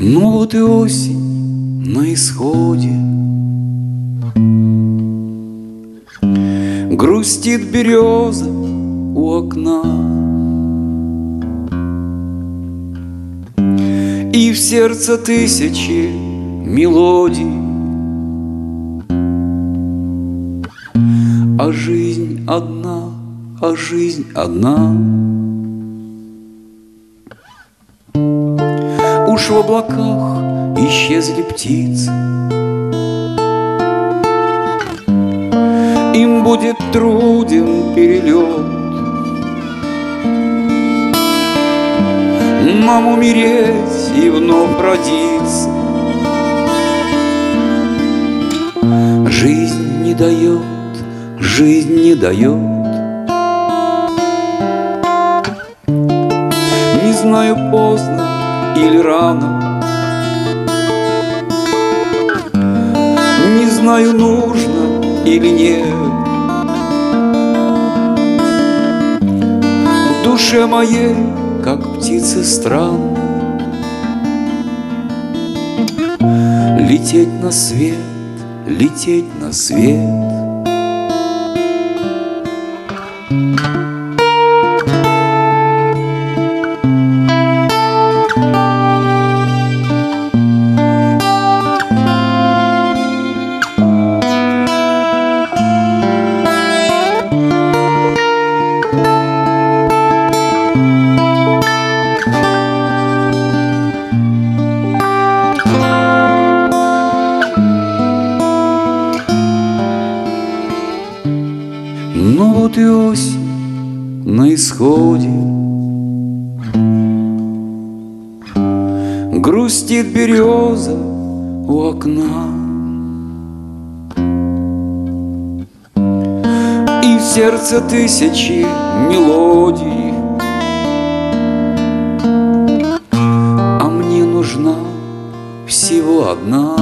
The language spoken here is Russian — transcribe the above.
Ну вот и осень на исходе. Грустит береза у окна. И в сердце тысячи мелодий. А жизнь одна, а жизнь одна Уж в облаках исчезли птицы. Им будет труден перелет. Нам умереть и вновь родиться. Жизнь не дает, жизнь не дает. Знаю, поздно или рано. Не знаю, нужно или нет. В душе моей, как птицы стран Лететь на свет, лететь на свет вот и на исходе. Грустит береза у окна. И в сердце тысячи мелодий. А мне нужна всего одна